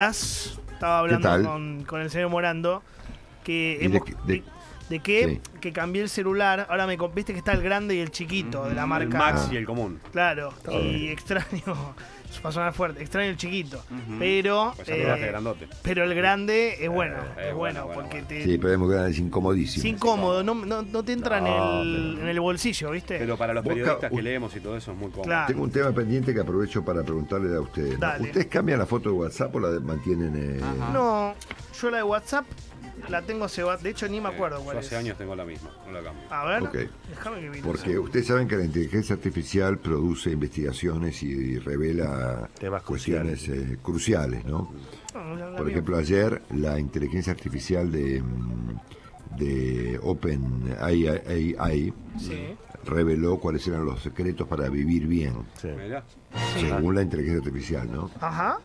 estaba hablando con, con el señor Morando que ¿Y hemos, de qué- de- de, de que, Sí. que cambié el celular. Ahora me viste que está el grande y el chiquito de la marca. El Max y el común. Claro, y bien. extraño, va a sonar fuerte, extraño el chiquito, Ujú. pero Pues eh, pero el grande es bueno, Eh, es bueno, bueno, bueno, porque bueno. te Sí, pero es muy grande, es es incomodísimo. incómodo, no, no, no te entra No, en, el, pero- en el bolsillo, ¿viste? Pero para los Busca- periodistas que leemos y todo eso es muy cómodo. Claro. Tengo un tema pendiente que aprovecho para preguntarle a ustedes. ¿Ustedes cambian la foto de WhatsApp o la mantienen? eh. No, yo la de WhatsApp la tengo hace, ba- de hecho ni me acuerdo Eh, cuál Yo es. hace años tengo la misma, no la cambio. A ver, déjame que mire. Porque ustedes saben que la inteligencia artificial produce investigaciones y, revela Temas cuestiones eh, cruciales, ¿no? Por ejemplo, ayer la inteligencia artificial de, de OpenAI Sí. reveló cuáles eran los secretos para vivir bien, Sí. Según la inteligencia artificial, ¿no? Ajá.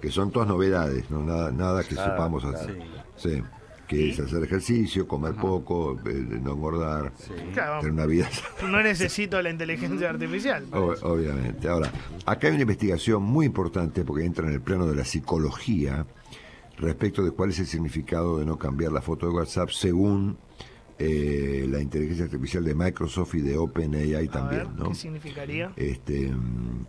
Que son todas novedades, no nada, nada que Claro, sepamos claro. hacer. Sí. Que es hacer ejercicio, comer poco, eh, no engordar, Claro, tener una vida no necesito la inteligencia artificial. O- obviamente. Ahora, acá hay una investigación muy importante porque entra en el plano de la psicología respecto de cuál es el significado de no cambiar la foto de WhatsApp según eh, la inteligencia artificial de Microsoft y de OpenAI A ver, también, ¿no? ¿qué significaría? Este, mm,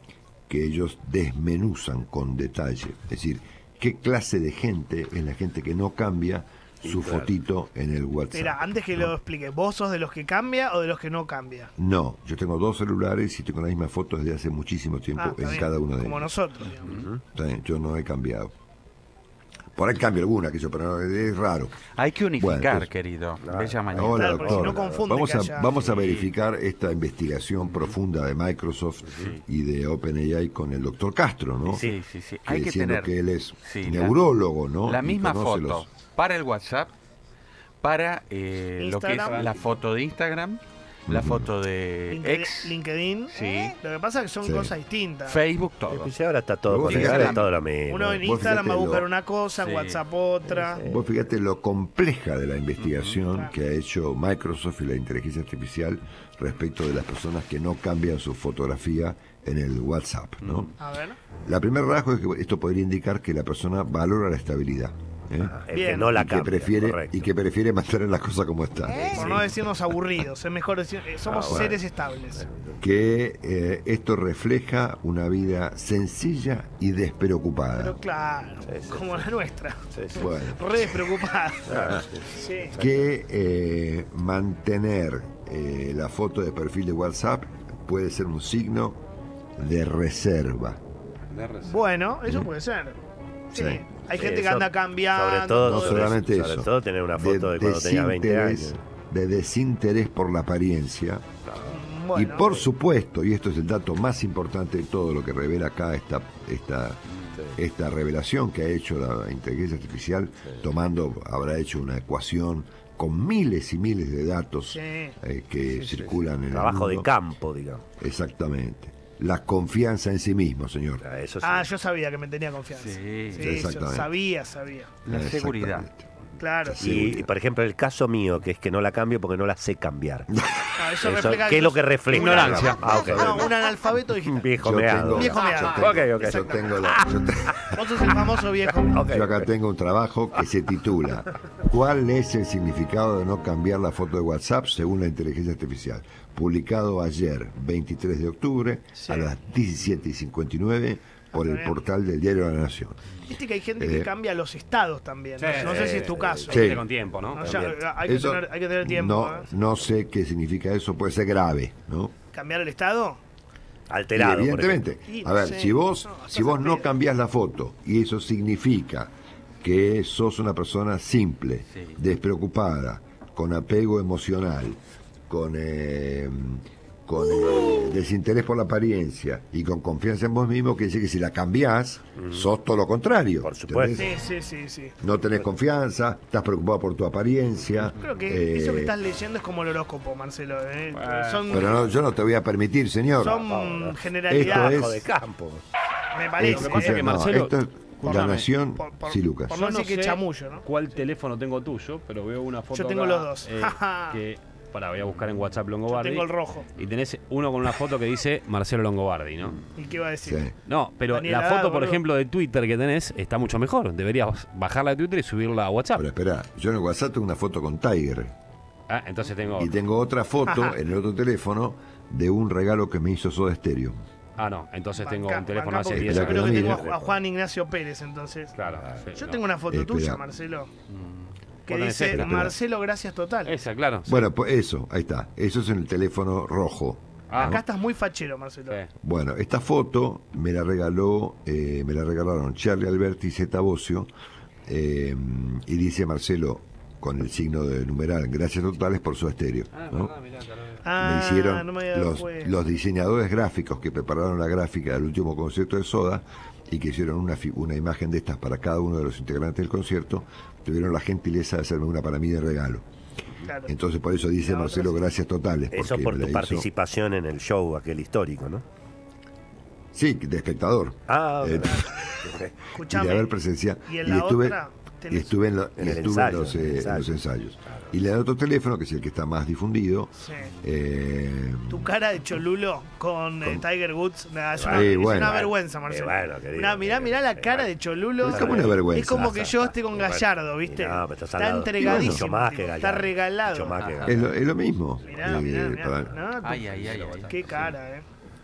que ellos desmenuzan con detalle, es decir, qué clase de gente es la gente que no cambia su claro. fotito en el WhatsApp. Espera, antes que lo explique, ¿vos sos de los que cambia o de los que no cambia? No, yo tengo dos celulares y tengo la misma foto desde hace muchísimo tiempo Ah, está en bien, cada uno de Como ellos. nosotros, digamos. Está bien, yo no he cambiado. Por ahí cambio alguna, que yo, pero es raro. Hay que unificar, Bueno, querido. claro. Bella mañana. Hola, Claro, porque si doctor. no vamos que a, haya- vamos a verificar esta investigación profunda de Microsoft y de OpenAI con el doctor Castro, ¿no? Sí, sí, sí. Que Hay que siendo tener que él es sí, neurólogo, ¿no? la misma foto los- para el WhatsApp, para eh, lo que es la foto de Instagram, la foto de LinkedIn, X, LinkedIn. Sí. Lo que pasa es que son Sí. cosas distintas. Facebook, todo. Pues ahora está todo Vos conectado, fíjate- es todo lo mismo. Uno en Vos Instagram va a fíjate buscar lo- una cosa, Sí. WhatsApp otra. Sí. Vos fíjate lo compleja de la investigación que ha hecho Microsoft y la inteligencia artificial respecto de las personas que no cambian su fotografía en el WhatsApp, ¿no? A ver. La primer rasgo es que esto podría indicar que la persona valora la estabilidad. ¿Eh? El Bien. que no la y, que prefiere, correcto. y que prefiere mantener las cosas como están. Por no decirnos aburridos, es mejor decir, eh, somos Ah, bueno. seres estables. Que eh, esto refleja una vida sencilla y despreocupada. Pero claro, Sí, sí, como la nuestra. Sí, sí. Bueno, Re despreocupada. Claro, sí. Sí. que eh, mantener eh, la foto de perfil de WhatsApp puede ser un signo de reserva. De reserva. Bueno, eso puede ser. Sí. Sí. Hay gente que eso- anda cambiando. Sobre todo, No solamente sobre eso. todo tener una foto de, cuando tenías 20 años. desinterés- de desinterés por la apariencia. Bueno, y por supuesto, y esto es el dato más importante de todo lo que revela acá esta, esta, Sí. esta revelación que ha hecho la inteligencia artificial, tomando, habrá hecho una ecuación con miles y miles de datos Sí. eh, que circulan en el Trabajo de campo, digamos. Exactamente. La confianza en sí mismo, señor. Ah, Eso sí. Ah, yo sabía que me tenía confianza. Sí. yo Exactamente. sabía, sabía. La seguridad. Exactamente. Claro. Sí. y, por ejemplo, el caso mío, que es que no la cambio porque no la sé cambiar. Ah, eso Eso, refleja ¿Qué es lo que refleja? Ignorancia. Ah. No, un analfabeto digital. viejo Yo meado. tengo- Viejo meado. yo tengo- Ok, ok. Yo tengo la- yo te- Vos sos el famoso viejo. Yo acá tengo un trabajo que se titula ¿Cuál es el significado de no cambiar la foto de WhatsApp según la inteligencia artificial? Publicado ayer, 23 de octubre, Sí. a las 17 y 59, por el portal del Diario de la Nación. Viste que hay gente que Eh, cambia los estados también. Sí, no sé si es tu caso. Sí. Gente con tiempo, ¿no? No, ya, También. hay, que Eso tener, hay que tener tiempo. No, ¿eh? no sé qué significa eso, puede ser grave, ¿no? ¿Cambiar el estado? Alterado. Por evidentemente. ejemplo. Y A ver, sé, si vos, no, si vos no pedo. cambiás la foto y eso significa que sos una persona simple, Sí. despreocupada, con apego emocional, con, eh, con eh, desinterés por la apariencia y con confianza en vos mismo, que dice que si la cambiás, sos todo lo contrario. Por supuesto. Sí, sí, sí, sí. No tenés confianza, estás preocupado por tu apariencia. Creo que eh, eso que estás leyendo es como el horóscopo, Marcelo. ¿eh? Bueno. son Pero no, yo no te voy a permitir, señor. son Esto generalidades. es- de campo. Me Es- parece. Lo que pasa es que no, Marcelo- esto es la nación. Por- por- sí, Lucas. por Yo no decir que sé chamullo, ¿no? ¿Cuál teléfono tengo tuyo? Pero veo una foto. Yo tengo acá, los dos. eh, que Para, voy a buscar en WhatsApp Longobardi. Tengo el rojo. Y tenés uno con una foto que dice Marcelo Longobardi, ¿no? ¿Y qué va a decir? Sí. No, pero Daniel la foto, por boludo. ejemplo, de Twitter que tenés está mucho mejor. Deberías bajarla de Twitter y subirla a WhatsApp. Pero espera, yo en el WhatsApp tengo una foto con Tiger. Ah, entonces tengo. Y tengo otra foto Ajá. en el otro teléfono de un regalo que me hizo Soda Stereo. Ah, no, entonces tengo un teléfono hace porque 10 Yo Espera creo que tengo a Juan Ignacio Pérez, entonces. Claro. sí, Yo no. tengo una foto Espera. tuya, Marcelo. Que ¿Vos tenés dice? Marcelo, gracias total. Esa, claro. sí. Bueno, pues eso, ahí está. Eso es en el teléfono rojo. Ah, Acá estás muy fachero, Marcelo. sí. Bueno, esta foto me la regaló, eh, me la regalaron Charlie Alberti y Zeta Bocio, eh, y dice Marcelo con el signo de numeral, gracias totales por su estéreo. ¿no? Ah, me hicieron no me los, cuenta. los diseñadores gráficos que prepararon la gráfica del último concierto de Soda y que hicieron una, una imagen de estas para cada uno de los integrantes del concierto, tuvieron la gentileza de hacerme una para mí de regalo. Claro. Entonces por eso dice Marcelo, gracias totales. Eso por tu participación en el show aquel histórico, ¿no? Sí, de espectador. Ah, Eh, verdad. y Escuchame. de haber presenciado. Y en la estuve, otra y estuve en, lo- y En el estuve en ensayo, los, en el eh, en ensayo. los ensayos. Y le da otro teléfono, que es el que está más difundido. Sí. eh, Tu cara de cholulo con, eh, Tiger Woods nah, es, una, Sí, es bueno. una vergüenza, Marcelo. Eh, bueno, querido, Una- mirá, mirá la Eh, cara de cholulo. Es como una vergüenza. Es como que yo esté con. Gallardo, ¿viste? No, pero Está entregadísimo. Más que. Está regalado. Mucho más que es, lo, es lo mismo. Mirá, Eh, mirá, ay, ay, ay. Qué cara, eh.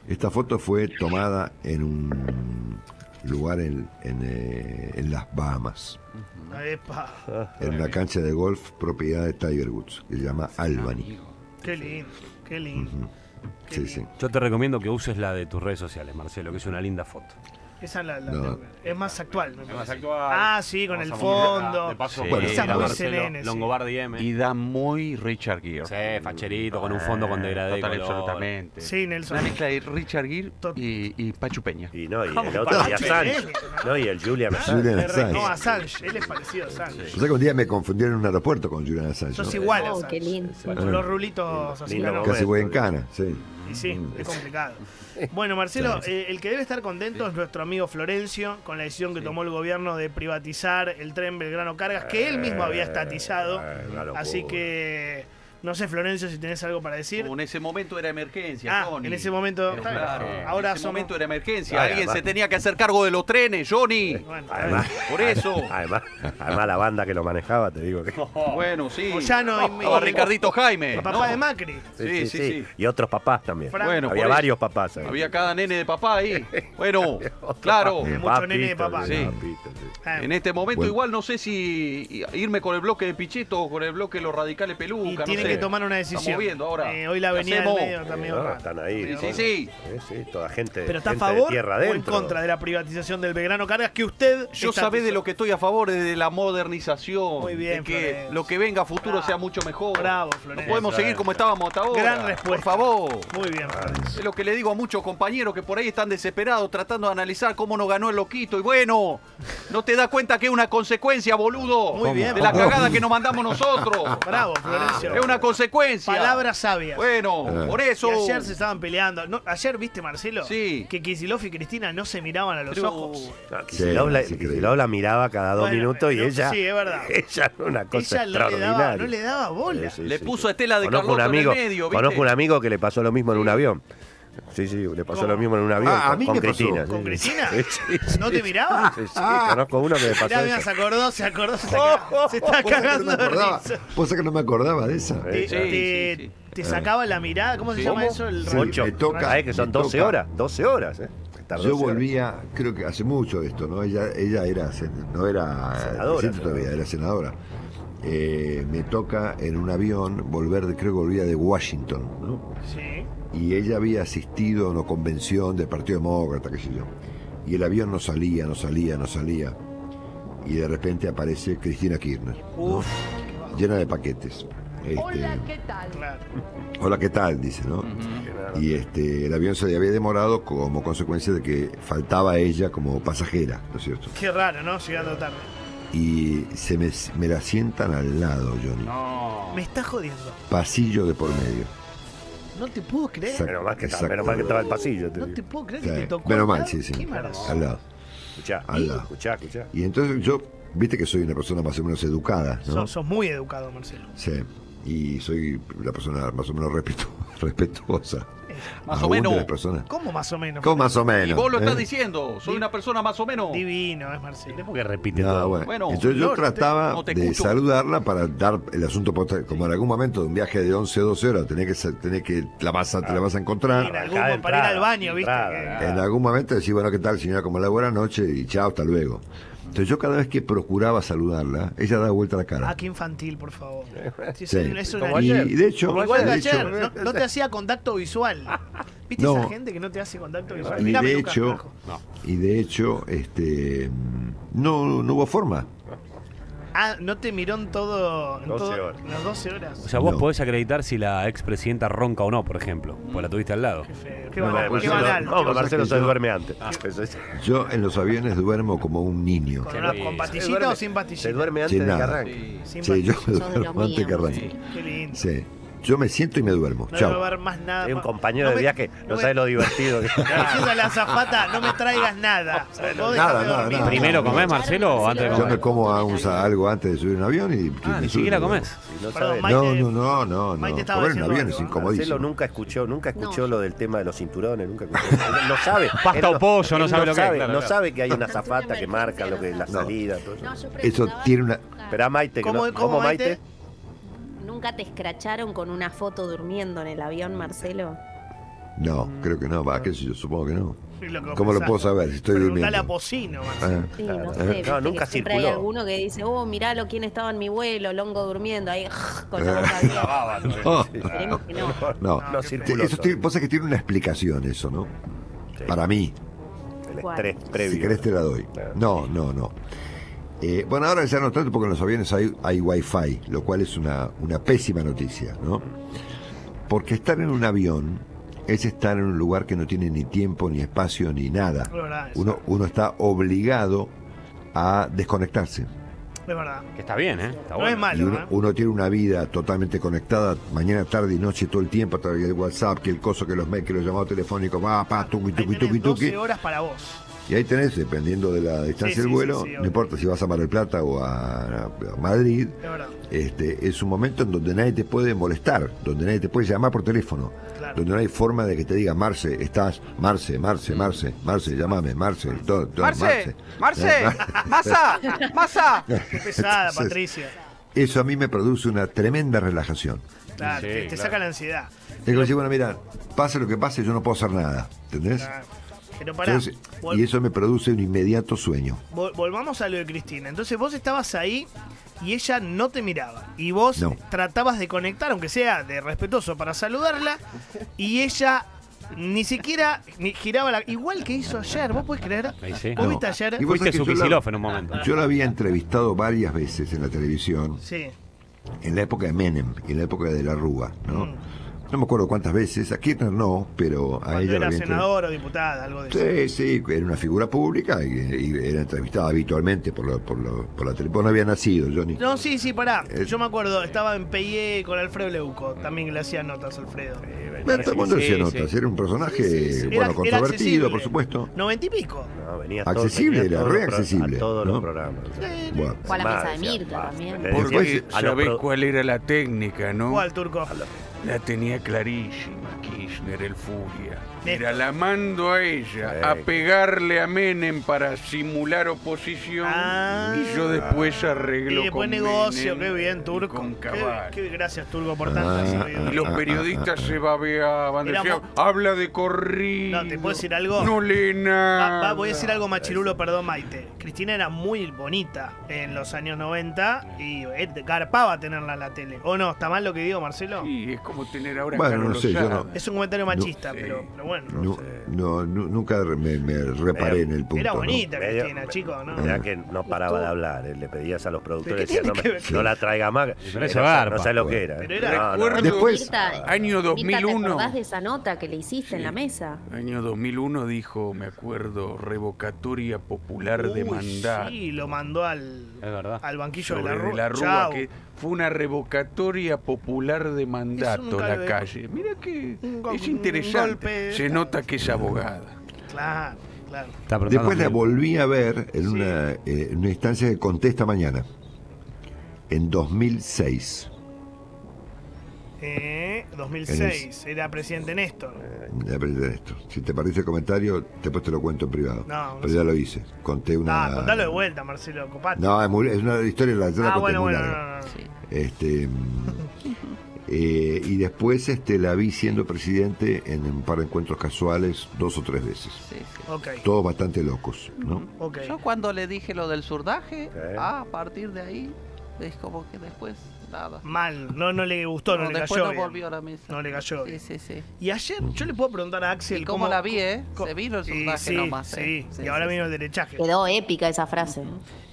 Esta foto fue tomada en un lugar en, en, eh, en las Bahamas, Epa, en una cancha de golf propiedad de Tiger Woods, que se llama Albany. qué lindo, qué lindo. Qué Sí, lindo. sí. Yo te recomiendo que uses la de tus redes sociales, Marcelo, que es una linda foto. Esa es la, la- No. es más actual. me Es más actual. Ah, sí, con Vamos el a mostrar- fondo. De paso, Sí, bueno, esa es muy sí. Longobardi M. Y da muy Richard Gere. Sí, facherito, con un fondo con degradé. Total, color. absolutamente. Sí, Nelson. Una mezcla de Richard Gere y, y Pachu Peña. Y no, y ¿Cómo el otro, y Assange. No, y el Julian Assange. Julian Assange. No, Assange. Él es parecido a Assange. O sea que un día me confundieron en un aeropuerto con Julian Assange. Sos ¿no? igual Oh, qué lindo. Con los rulitos así. Casi voy en cana, sí. Y sí, es complicado. Bueno, Marcelo, eh, el que debe estar contento es nuestro amigo Florencio con la decisión que tomó el gobierno de privatizar el tren Belgrano Cargas, que él mismo había estatizado. Eh. Así que, no sé, Florencio, si tenés algo para decir. Como en ese momento era emergencia, Ah, Johnny. en ese momento. Pero claro, Ahora en ese somos- momento era emergencia. Claro, Alguien además- se tenía que hacer cargo de los trenes, Johnny. Bueno, Además. Por eso. Además, además la banda que lo manejaba, te digo que. Bueno, sí. Moyano y- Estaba Ricardito Jaime. el papá ¿no? de Macri. Sí, sí, sí. Y otros papás también. Bueno, Había varios papás. ahí. Había cada nene de papá ahí. Bueno, claro. Mucho Papito, nene de papá. sí, Sí. papito, sí. Ah, En este momento Bueno. igual no sé si irme con el bloque de Pichetto o con el bloque de los radicales peluca. y no tienen que tomar una decisión. Estamos viendo ahora. Eh, hoy la ¿Qué avenida del medio también. No, rara. están ahí. Sí, sí. Sí, sí, toda gente. Pero está a gente de favor tierra o en contra de la privatización del Belgrano Cargas que usted. Yo sabés de lo que estoy a favor, de la modernización. Muy bien, de que Florencio. lo que venga a futuro Bravo. sea mucho mejor. Bravo, No Florencio. podemos seguir como estábamos hasta ahora. Gran respuesta. Por favor. Muy bien, Florencio. Es lo que le digo a muchos compañeros que por ahí están desesperados tratando de analizar cómo nos ganó el loquito. Y bueno, no te das cuenta que es una consecuencia, boludo. Muy bien, De la cagada que nos mandamos nosotros. Bravo, Florencio. Es una consecuencia. Palabras sabias. Bueno, Ah. por eso. Y ayer se estaban peleando. No, ayer, ¿viste, Marcelo? Sí. Que Kicillof y Cristina no se miraban a los Pero- ojos. No, Kicillof la, sí, sí, Kicillof la miraba cada dos Bueno, minutos y no, ella. sí, es verdad. Ella era una cosa Ella no le, daba, extraordinaria. no le daba bola. Sí, sí, Le sí, puso sí. Estela de Conozco un Carlotto amigo, en el medio, ¿viste? Conozco un amigo que le pasó lo mismo en un avión. Sí, sí, le pasó ¿Cómo? lo mismo en un avión Ah, a con, mí con me. Cristina. ¿Con sí. Cristina? Sí, sí, sí. ¿No te miraba? Sí, sí, conozco uno que le pasó Mirá, se acordó, se acordó, se está, ca- se está ¿Vos sabés que no me cagando de risa. ¿Vos sabés que no me acordaba de esa? Te, Sí, te- sí, sí. te sacaba la mirada, ¿cómo se llama ¿Cómo? eso? El Sí, Ocho. me toca, Ah, es que son me 12 toca. horas. 12 horas, ¿eh? Estar 12 Yo horas. volvía, creo que hace mucho esto, ¿no? Ella, ella era, no era Senadora, todavía, era senadora. Eh, me toca en un avión volver, de, creo que volvía de Washington, ¿no? Sí. Y ella había asistido a una convención del Partido Demócrata, qué sé yo. Y el avión no salía, no salía, no salía. Y de repente aparece Cristina Kirchner, ¿no? Uf, llena de paquetes. Este, Hola, ¿qué tal? Hola, ¿qué tal? Dice, ¿no? Y este, el avión se le había demorado como consecuencia de que faltaba ella como pasajera, ¿no es cierto? Qué raro, ¿no? Llegando tarde. Y se me, me la sientan al lado, Johnny. No. Me está jodiendo. Pasillo de por medio. No te puedo creer. Exacto. Menos mal que, Exacto. menos mal que estaba el pasillo. te No digo. te puedo creer Sí, que te tocó. Menos al mal, sí, sí. Qué maravilla. Al lado. Escuchá, Al lado. escuchá, escuchá. Y entonces yo, viste que soy una persona más o menos educada, ¿no? Sos, sos muy educado, Marcelo. Sí. y soy la persona más o menos respetu- respetuosa. Más o menos. ¿Cómo más o menos? ¿Cómo más o menos? Y vos lo eh? estás diciendo, soy una persona más o menos. Divino, es Marcelo. ¿Por qué repite No, todo? bueno. Bueno, Entonces yo no, no te- trataba no te de escucho. saludarla para dar el asunto, como en algún momento de un viaje de 11 o 12 horas, tenés que, sa- tenés que la vas a, te la vas a En encontrar. algún Acá de para ir al baño, ¿viste? entrada, Que- En algún momento decir, bueno, ¿qué tal, señora? Como la buena noche y chao, hasta luego. Entonces yo cada vez que procuraba saludarla, ella daba vuelta la cara. Ah, qué infantil, por favor. Sí, Sí. Es una Como Y, ayer. y de hecho, Igual de hecho- ayer, no, no te hacía contacto visual. ¿Viste No. esa gente que no te hace contacto visual? y de Lucas, hecho, y de hecho, este, no, no hubo forma. Ah, no te miró en todo. En 12 todo- horas. Las 12 horas. O sea, vos No. podés acreditar si la expresidenta ronca o no, por ejemplo. Pues la tuviste al lado. Qué feo, Qué No, banal, pues qué no-. No, Marcelo se yo- duerme antes. Es- Yo en los aviones duermo como un niño. ¿Con, una- con pastillita o sin pastillita? Se duerme antes de que arranque. Sí, yo me duermo antes que arranque. Qué lindo. Sí. Yo me siento y me duermo. No Chao. haber más nada. Hay un compañero no de me- viaje, no me- sabe lo divertido que Diciendo a la azafata, no me traigas nada. Nada, nada. ¿Primero no, comés, no. Marcelo, o antes de Yo comer? me como a un- algo antes de subir un avión y. Ah, y ni siquiera comés. Si no Perdón, sabe- Maite- No, no, no, no. No. Comer diciendo avión es algo, incomodísimo. Marcelo nunca escuchó, nunca escuchó yo- lo del tema de los cinturones, nunca escuchó. Él no sabe. Pasta o pollo, no sabe lo que es, No sabe que hay una zafata que marca lo que es la No. salida. Eso. No, yo tiene una. Pero a Maite, que ¿Cómo, no- ¿cómo Maite? ¿Nunca te escracharon con una foto durmiendo en el avión, Marcelo? No, creo que no. Va, qué sé yo, supongo que no. Y lo que ¿Cómo lo puedo saber si estoy durmiendo? Pocino, Marcelo. Ah, Sí, no Eh, sé. no, nunca que siempre hay alguno que dice, oh, miralo quién estaba en mi vuelo, Longo durmiendo, ahí con la Eh. boca abierta. no, no. no. No circuló. Eso tiene, vos sabés que tiene una explicación eso, ¿no? Sí. Para mí. El estrés previo. Si querés te la doy. No, no, no. Eh, bueno, ahora ya no tanto porque en los aviones hay, hay wifi, lo cual es una, una pésima noticia, ¿no? Porque estar en un avión es estar en un lugar que no tiene ni tiempo, ni espacio, ni nada. Uno, uno está obligado a desconectarse. Es verdad. Que está bien, ¿eh? Está No bueno. es Y malo, uno, ¿eh? uno tiene una vida totalmente conectada, mañana, tarde y noche, todo el tiempo, a través del WhatsApp, que el coso, que los mails, que los llamados telefónicos, va, pa, tuqui, tuqui, tuqui, tuqui. 12 horas para vos. Y ahí tenés, dependiendo de la distancia Sí, del sí, vuelo, sí, sí, no obvio. importa si vas a Mar del Plata o a, a Madrid, este, es un momento en donde nadie te puede molestar, donde nadie te puede llamar por teléfono, Claro. donde no hay forma de que te diga, Marce, estás, Marce, Marce, Marce, Marce, llámame, Marce, todo, todo, Marce, Marce, masa, masa. Qué pesada, Entonces, Patricia. Eso a mí me produce una tremenda relajación. Claro, Sí, te, te claro. saca la ansiedad. Es como decir, bueno, mira, pase lo que pase, yo no puedo hacer nada, ¿entendés? Claro. Pero pará, Entonces, y eso me produce un inmediato sueño. vol- volvamos a lo de Cristina. Entonces vos estabas ahí y ella no te miraba. Y vos No. tratabas de conectar, aunque sea de respetuoso, para saludarla. Y ella ni siquiera ni giraba la... Igual que hizo ayer, ¿vos podés creer? Sí. ¿Vos No. viste ayer? Y vos Fuiste su yo la- Kicillof en un momento. Yo la había entrevistado varias veces en la televisión, Sí. en la época de Menem y en la época de la Rúa, ¿no? Mm. No me acuerdo cuántas veces, a Kirchner no, pero a Cuando ella la era había entrevistado. senador o diputada, algo de eso. Sí, sí, era una figura pública y, y era entrevistada habitualmente por, la- por, la- por la tele. Vos no había nacido, Johnny. No, sí, sí, pará. Eh, Yo me acuerdo, estaba en PIE con Alfredo Leuco. También le hacía notas, Alfredo. Bueno, todo el mundo Sí, decía sí. notas, era un personaje, bueno, era controvertido, por supuesto. Noventa y pico. No, venía todo- Accesible, venía era todos re los pro- accesible, A todos ¿no? los programas. Bueno, Fue a la mesa de Mirta también. Le los ¿Sabés cuál era la técnica, no? ¿Cuál, Turco? La tenía clarísima Kirchner, el Furia. Era la mando a ella Sí. a pegarle a Menem para simular oposición Ah. y yo después arreglo Y después con negocio, Menem qué bien, Turco. con Qué, gracias, Turco, por tanta Ah. Y los periodistas se babeaban, decían, habla de corrido. No, ¿te puedo decir algo? No lee nada. va, voy a decir algo machirulo, perdón, Maite. Cristina era muy bonita en los años 90 y eh, garpaba tenerla en la tele. ¿O no? ¿Está mal lo que digo, Marcelo? Sí, es como tener ahora Bueno, no sé, yo Lozada. no- Es un comentario machista, sí. pero, pero bueno. no, no, nu- nunca me, me reparé en el punto. Era ¿no? bonita Cristina, chicos, ¿no? Mirá que no paraba de hablar, eh, le pedías a los productores, ¿Pero no, no la traiga más, Pero no, no sé lo que era. Pero eh. era- No, no, Recuerdo- Después- Mirta, Año Mirta, ¿te 2001. acordás de esa nota que le hiciste en la mesa? Año 2001 dijo, me acuerdo, revocatoria popular de mandato. Sí, lo mandó al, al banquillo de sobre la, Rúa. la Rúa, Chau. que fue una revocatoria popular de mandato la calle. Mira que Es interesante. golpe. Se nota que es abogada. Claro, claro. Después la volví a ver en Sí. una, eh, en una instancia de Contesta Mañana, en 2006. Eh, 2006. Era presidente Néstor. Ya aprendí de esto. Si te parece el comentario, después te lo cuento en privado. No, no Pero sé. ya lo hice. Conté una. Ah, contalo de vuelta, Marcelo. Copate. No, es, muy- es una historia, la, yo la ah, conté bueno, muy bueno, larga. no, no, no. Este, eh, y después este, la vi siendo presidente en un par de encuentros casuales dos o tres veces. Sí, Todos bastante locos, ¿no? ok. Yo cuando le dije lo del surdaje, ah, a partir de ahí, es como que después nada. Mal, no, no le gustó, no, No, le después cayó no bien. volvió a la mesa. No le cayó Sí, bien. sí, sí. Y ayer, yo le puedo preguntar a Axel ¿Y cómo la vi, eh? Se vino el sí, nomás, Sí, eh. y Sí, ahora sí, vino sí. el derechaje. Quedó épica esa frase.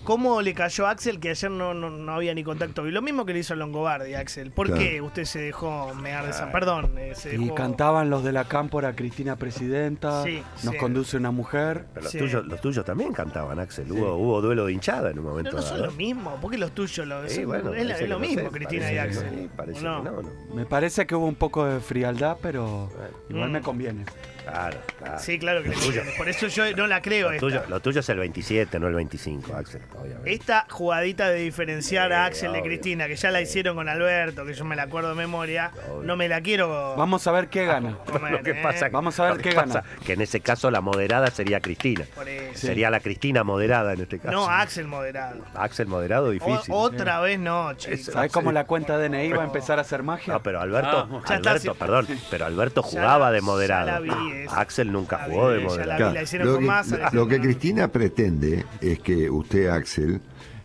¿Cómo le cayó a Axel que ayer no, no, no había ni contacto? Y lo mismo que le hizo a Longobardi, Axel. ¿Por Claro. qué usted se dejó mear de esa? Perdón, eh, se Y cantaban los de la cámpora Cristina Presidenta, Sí, nos sí. conduce una mujer. Pero los, Sí. tuyos, los tuyos también cantaban, Axel. Hubo, hubo duelo de hinchada en un momento Pero no son lo mismo, ¿por qué los tuyos lo Sí, bueno, es, la- es lo mismo, sé, Cristina parece y que Axel? parece ¿o no? que no, no. Me parece que hubo un poco de frialdad, pero igual Mm. me conviene. Claro, claro. Sí, claro que le conviene. Por eso yo no la creo Lo esta. tuyo, lo tuyo es el 27, no el 25, Axel, obviamente. Esta jugadita de diferenciar a Sí, Axel de obvio. Cristina, que ya la hicieron con Alberto, que yo me la acuerdo de memoria, Obvio. no me la quiero Vamos a ver qué gana. comer, Lo que ¿eh? Vamos a ver lo que qué pasa, gana. Que en ese caso la moderada sería Cristina. Por eso. Sería la Cristina moderada en este caso. No, Axel moderado. Axel moderado, O- difícil. otra vez no, chicos. ¿Sabes cómo la cuenta DNI va a empezar a hacer magia? No, pero Alberto, Ah, Alberto, sí. perdón, pero Alberto jugaba de ya moderado. la vi. Axel nunca jugó vi, de ya la moderado. vi. Claro, la hicieron lo, con que, la lo que Cristina pretende es que usted, Axel,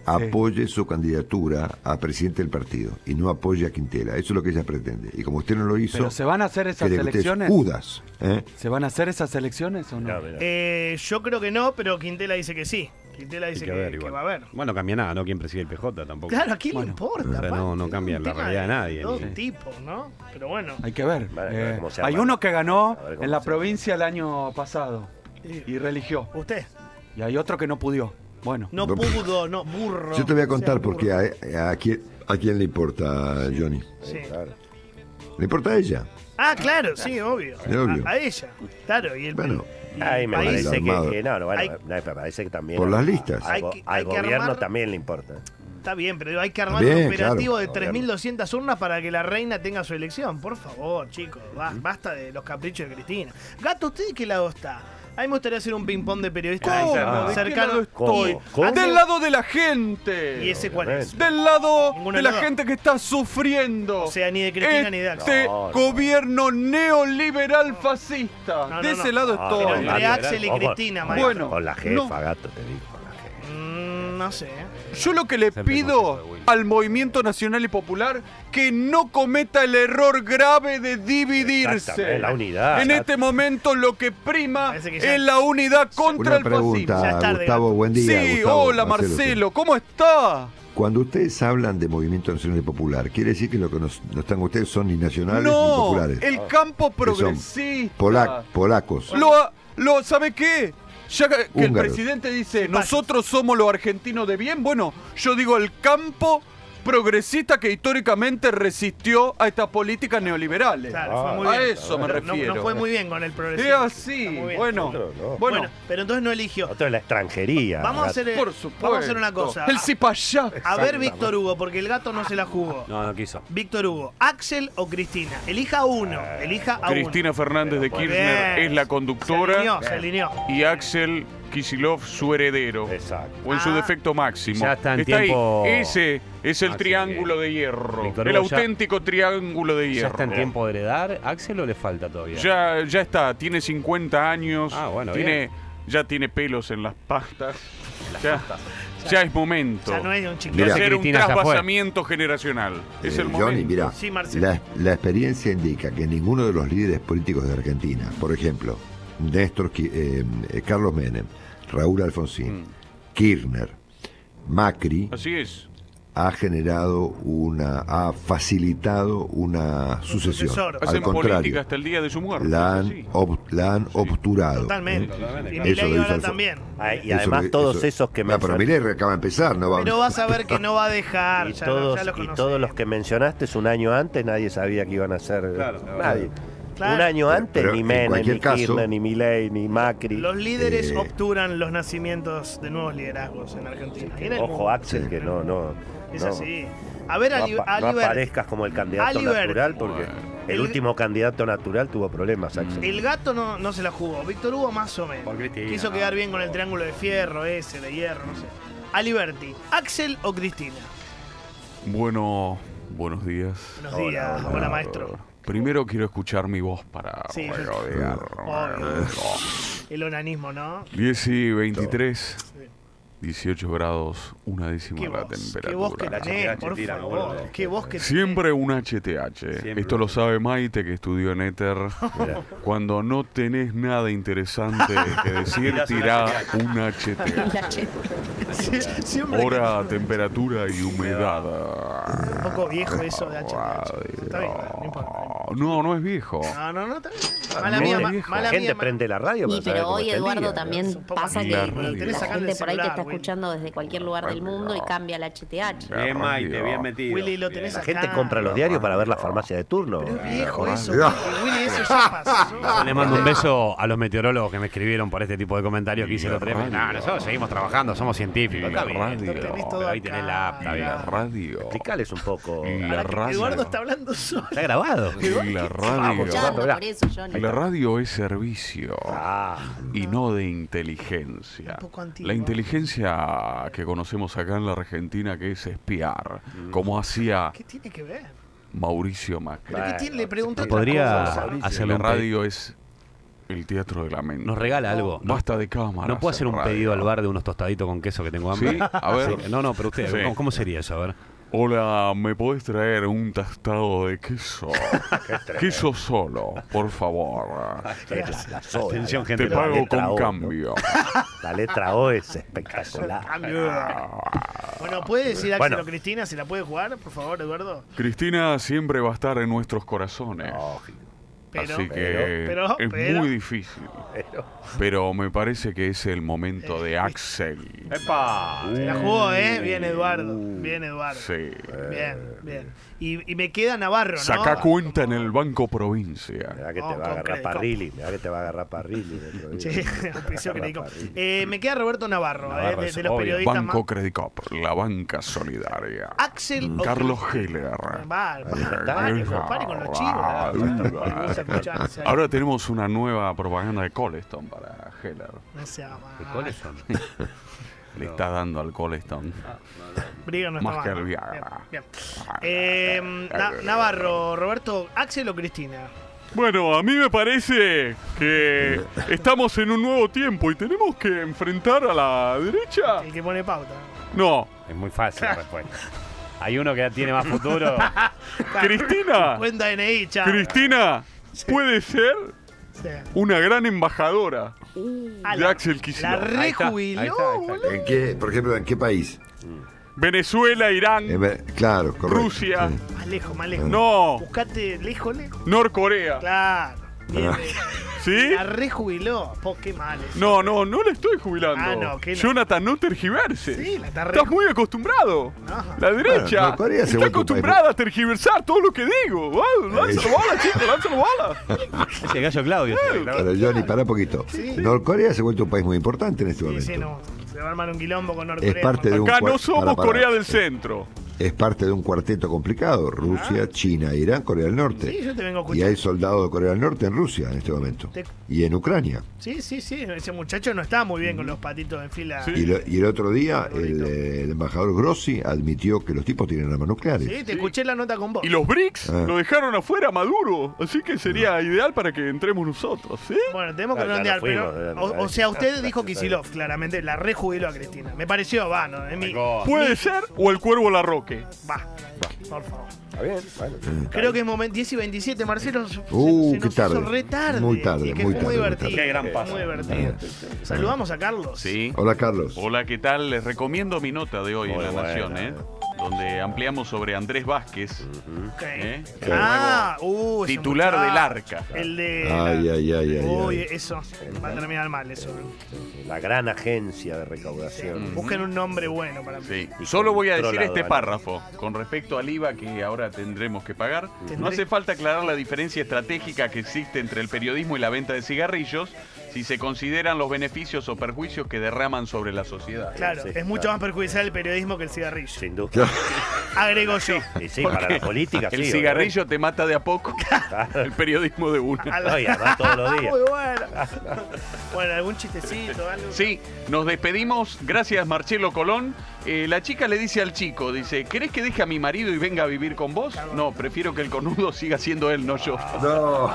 apoye su candidatura a presidente del partido y no apoye a Quintela. Eso es lo que ella pretende. Y como usted no lo hizo, ¿Pero se van a hacer esas elecciones? Judas. ¿eh? ¿Se van a hacer esas elecciones o no? Claro. Eh, yo creo que no, pero Quintela dice que sí. Quintela dice que que, ver que igual. va a haber. Bueno, cambia nada, ¿no? ¿Quién preside el PJ tampoco? Claro, ¿a quién Bueno. le importa? O sea, no- no cambia la realidad de nadie, Dos ni- tipos, ¿no? Pero bueno. Hay que ver. Vale, a ver Eh, hay uno que ganó en la provincia el año pasado y religió. Usted. Y hay otro que no pudo. Bueno, No pudo, no, burro. Yo te voy a O sea, contar porque a, a quién, a quién le importa, Johnny. Sí. Claro. Le importa a ella. Ah, claro, sí, obvio. Sí, obvio. A, a ella. Claro, y el Bueno, Ay, me país- parece que, no, no, bueno, Hay- me parece que también Por al- las listas. Hay que- al hay gobierno armar- también le importa. Está bien, pero hay que armar Bien, un operativo claro. de 3.200 urnas para que la reina tenga su elección. Por favor, chicos, ba- basta de los caprichos de Cristina. Gato, ¿usted de qué lado está? A mí me gustaría hacer un ping-pong de periodistas ¿Cómo? cercanos. ¿De qué cercanos. lado estoy? ¿Cómo? ¿Cómo? Del lado de la gente. ¿Y ese cuál es? Del lado Ninguno de la gente que está sufriendo. O sea, ni de Cristina ni de Axel. Este No, no. gobierno neoliberal fascista. No, no, de no. ese lado estoy. Pero entre Axel y. Cristina, maestro. Bueno, Con la jefa, no. gato, te digo, con la jefa. Mm, no sé. Yo lo que le pido al movimiento nacional y popular que no cometa el error grave de dividirse. La unidad. En este momento lo que prima Parece que ya- es la unidad contra Una el fascismo. pregunta, tarde, Gustavo, buen día. Sí, Gustavo, hola Marcelo, ¿cómo está? Cuando ustedes hablan de Movimiento Nacional y Popular, quiere decir que lo que nos, no están ustedes son ni nacionales ni No, populares. el campo son progresista. Pola- polacos. Lo, lo, ¿Sabe qué? Ya que el presidente dice, nosotros somos los argentinos de bien, bueno, yo digo el campo progresista que históricamente resistió a estas políticas neoliberales. Claro, fue muy a eso me no- refiero. No, fue muy bien con el Es progresismo. así, muy bien. bueno, no. bueno, Bueno, pero entonces no eligió. Otro es la extranjería. Vamos a hacer, por supuesto. vamos a hacer una cosa. El cipayá. A ver. Víctor Hugo, porque el gato no se la jugó. No, no quiso. Víctor Hugo, Axel o Cristina. Elija uno. Elija a Cristina Fernández de Muy Kirchner bien. es la uno. Se conductora alineó, se alineó. y Axel Kisilov su heredero. Exacto. O en su Ah. defecto máximo. Ya está en tiempo- Ese es el Así triángulo que- de hierro. Víctor El Hugo ya- auténtico triángulo de ¿Ya hierro. está en tiempo de heredar? ¿Axel o le falta todavía? Ya, ya está, tiene 50 años. Ah, bueno, tiene, ya tiene pelos en las patas. Ya, ya es momento Ya no es un de hacer un Cristina ya fue. generacional. Es Eh, el momento. Johnny, mira, Sí, Marcelo. la, la experiencia indica que ninguno de los líderes políticos de Argentina, por ejemplo, Néstor, eh, eh, Carlos Menem, Raúl Alfonsín, Mm. Kirchner, Macri, Así es. ha generado una, ha facilitado una sucesión. Al Hacen contrario, hasta el día de su muerte. la han, ob- la han obturado. Totalmente. Totalmente, Y. Eso lo hizo también. Ah, y además todos eso- esos que pero mencionaste. Milei acaba de empezar, no va Pero vas a ver que no va a dejar. Y ya, todos, ya lo y todos los que mencionaste es un año antes, nadie sabía que iban a ser. Claro, nadie. Claro. Un año antes, pero ni en Menem, ni caso- Kirchner, ni Milei, ni Macri. Los líderes Eh, obturan los nacimientos de nuevos liderazgos en Argentina. En Ojo, mundo. Axel, Sí. que no, no. Es no. así. A ver, no, apa- no Aliber- aparezcas como el candidato Aliber- natural porque el El- último candidato natural tuvo problemas, Axel. El gato no, no se la jugó. Víctor Hugo más o menos. Por Cristina, Quiso quedar bien con el triángulo de fierro ese, de hierro, no sé. Aliberti, ¿Axel o Cristina? Bueno, buenos días. Buenos días, hola, maestro. Primero quiero escuchar mi voz para Sí, yo- regodear. Obvio. El onanismo, ¿no? 10 y 23, 18 grados, una décima Qué la voz, qué voz que temperatura. tenés, HTH por tira, ¿no? favor. Boludo. Qué voz que tenés. Siempre un HTH. Siempre. Esto lo sabe Maite que estudió en Éter. Cuando no tenés nada interesante que decir, tirá un HTH. La che- Sie- Siempre Hora, temperatura y humedad. Un poco viejo eso de HTH. Está bien, no importa. No, no es viejo. No, no, no, está bien. Mala No, mía, ma- mala gente mía. prende la radio para pero hoy el Eduardo día. también pasa que La la, gente el por ahí te está escuchando desde cualquier lugar del mundo y cambia al HTH. Bien, Maite, bien metido. Willy, lo tenés La gente compra los diarios para ver la farmacia de turno. Pero es viejo eso, pasó. Le mando un beso a los meteorólogos que me escribieron por este tipo de comentarios que hice el otro día. No, nosotros seguimos trabajando, somos científicos. La radio. pero- ahí tenés la app. La radio. Explicales un poco. La radio. Eduardo está hablando solo. Está grabado. La radio. La radio es servicio Ah, y no de inteligencia. La inteligencia que conocemos acá en la Argentina que es espiar, como hacía ¿Qué tiene que ver? Mauricio Macri. ¿Pero qué tiene? Le pregunté Podría hacerle La un radio es el teatro de la mente. Nos regala algo. ¿no? Basta de cámaras. ¿No puedo hacer un radio. pedido al bar de unos tostaditos con queso que tengo hambre? Sí, a ver. Sí, No, no, pero usted, Sí. ¿cómo, cómo sería eso? A ver. Hola, ¿me podés traer un tostado de queso? queso solo, por favor. la, la. Atención, gente. Te la pago letra con O, ¿no? cambio. La letra O es espectacular. Cambio. Bueno, ¿puede decir Axel Bueno. o Cristina? ¿Se la puede jugar, por favor, Eduardo? Cristina siempre va a estar en nuestros corazones. Pero, Así que pero, es pero- muy difícil. Pero- Pero me parece que es el momento de Axel. ¡Epa! Se la jugó, ¿eh? Bien, Eduardo. Bien, Eduardo. Sí. Bien, bien. Y, y me queda Navarro, ¿no? Saca cuenta en el Banco Provincia. Mirá que te Oh, va a agarrar Parrilli. Mirá que te va a agarrar Parrilli. Sí. Eh, me queda Roberto Navarro, Navarro eh, de, los obvio. periodistas Banco más. Credit Cop, la banca solidaria. Axel Carlos. Heller. Va, va, está. pare, con- pare con los chivos. Ah, Ahora tenemos una nueva propaganda de Coleston para Heller. no sea mal. ¿Cuáles son? Le está dando al Coleston. Briga no está Más mal, que ¿no? el Viagra. Bien, bien. Eh, Na- Navarro, Roberto, Axel o Cristina. Bueno, a mí me parece que estamos en un nuevo tiempo y tenemos que enfrentar a la derecha. El que pone pauta. No, Es muy fácil la respuesta. Hay uno que tiene más futuro. Cristina. Cuenta DNI, chao. Puede ser Sí. una gran embajadora de la- Axel La Kicillof. Ahí está, ahí rejubiló, está, ahí está. boludo. ¿En qué, por ejemplo, en qué país? Venezuela, Irán, claro, correcto. Rusia. Sí. Más lejos, más lejos. no, Buscate lejos, lejos. Norcorea. Claro. Bien, Ah. ¿Sí? La rejubiló. Po, qué mal eso. No, no, no le estoy jubilando. Ah, no, que no. Jonathan, no tergiverse. Sí, la está Estás muy acostumbrado. No. La derecha Bueno, Corea se está acostumbrada a tergiversar todo lo que digo. Bueno, Lánzalo bola, chico, lánzalo bola. Es el gallo Claudio. Pero Johnny, para un poquito. Norcorea se ha vuelto un país muy importante en este Sí, momento. sí, no. Se va a armar un quilombo con Norcorea. Es parte de un Acá no somos para, para. Corea del Centro. Es parte de un cuarteto complicado. Rusia, China, Irán, Corea del Norte. Ah. Sí, yo te vengo y escuchando. hay soldados de Corea del Norte en Rusia en este momento. Te- Y en Ucrania. Sí, sí, sí. Ese muchacho no está muy bien con los patitos en fila. Sí. Y, lo- y el otro día el, eh, el embajador Grossi admitió que los tipos tienen armas nucleares. Sí, te escuché la nota con vos. Y los BRICS Ah. lo dejaron afuera a Maduro. Así que sería ideal para que entremos nosotros, ¿sí? Bueno, tenemos que redondear, ya, O, sea, usted dijo Kisilov, claramente. La rejubiló a Cristina. Me pareció, va, ¿no? Mi. Puede ser o el cuervo Larroque. Va, por favor. Está bien, bueno. Creo que es momento 10 y 27, Marcelo. se- Uh, se qué nos tarde. hizo re tarde. Muy tarde, y que muy fue tarde, muy divertido. tarde. Qué gran paso. Muy divertido. Saludamos a Carlos. Sí. Hola, Carlos. Hola, ¿qué tal? Les recomiendo mi nota de hoy Muy en La buena. Nación, ¿eh? Donde ampliamos sobre Andrés Vázquez. ¿eh? Ah, uh, ese titular muchacho. del Arca. El de. Ay, ay, ay, ay, Uy, ay. eso. Va a terminar mal, eso. La gran agencia de recaudación. Busquen un nombre bueno para mí. Sí. Solo voy a decir este párrafo con respecto al IVA que ahora tendremos que pagar. No hace falta aclarar la diferencia estratégica que existe entre el periodismo y la venta de cigarrillos, si se consideran los beneficios o perjuicios que derraman sobre la sociedad. Claro, Sí, es mucho claro. más perjudicial el periodismo que el cigarrillo. Sin duda. Agrego yo. Y sí, para la política, El sí, cigarrillo te mata de a poco, el periodismo de uno. A la- todos los días. Muy bueno. Bueno, algún chistecito, algo. Sí, nos despedimos. Gracias, Marcelo Colón. Eh, la chica le dice al chico, dice, ¿querés que deje a mi marido y venga a vivir con vos? No, prefiero que el cornudo siga siendo él, no yo. No.